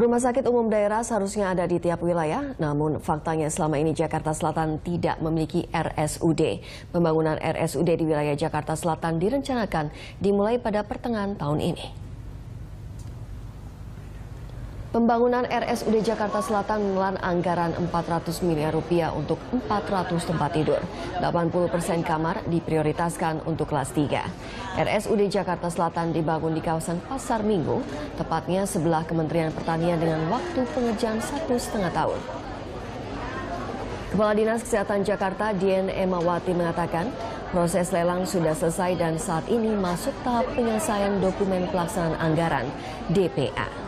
Rumah sakit umum daerah seharusnya ada di tiap wilayah, namun faktanya selama ini Jakarta Selatan tidak memiliki RSUD. Pembangunan RSUD di wilayah Jakarta Selatan direncanakan dimulai pada pertengahan tahun ini. Pembangunan RSUD Jakarta Selatan menelan anggaran 400 miliar rupiah untuk 400 tempat tidur. 80 persen kamar diprioritaskan untuk kelas 3. RSUD Jakarta Selatan dibangun di kawasan Pasar Minggu, tepatnya sebelah Kementerian Pertanian dengan waktu pengerjaan satu setengah tahun. Kepala Dinas Kesehatan Jakarta, Dien Emawati mengatakan, proses lelang sudah selesai dan saat ini masuk tahap penyelesaian dokumen pelaksanaan anggaran, DPA.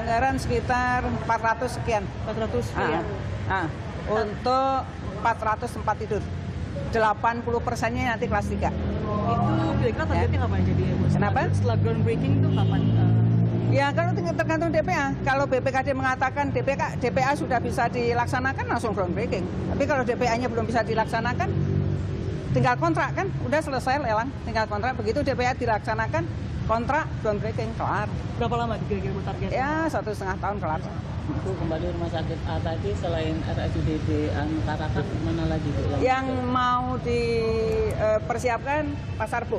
Anggaran sekitar 400 sekian. 400 Ah, ya. ah. Untuk 400 tempat tidur. 80 persennya nanti kelas 3. Itu kira-kira targetnya kapan jadi ya, Bu? Kenapa? Setelah groundbreaking itu kapan? eh, Ya kalau tergantung DPA. Kalau BPKD mengatakan DPK, DPA sudah bisa dilaksanakan langsung groundbreaking. Tapi kalau DPA-nya belum bisa dilaksanakan, tinggal kontrak kan, udah selesai lelang, tinggal kontrak. Begitu DPA dilaksanakan, kontrak groundbreaking kelar. berapa lama kira-kira Bu targetnya? Ya satu setengah tahun kelar. Bu, kembali rumah sakit A tadi selain RSUD di Tarakan mana lagi Bu? Yang mau dipersiapkan Pasar Bu.